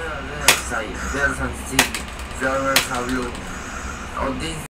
Zero, zero, sai, zero, san, sì, zero, zero,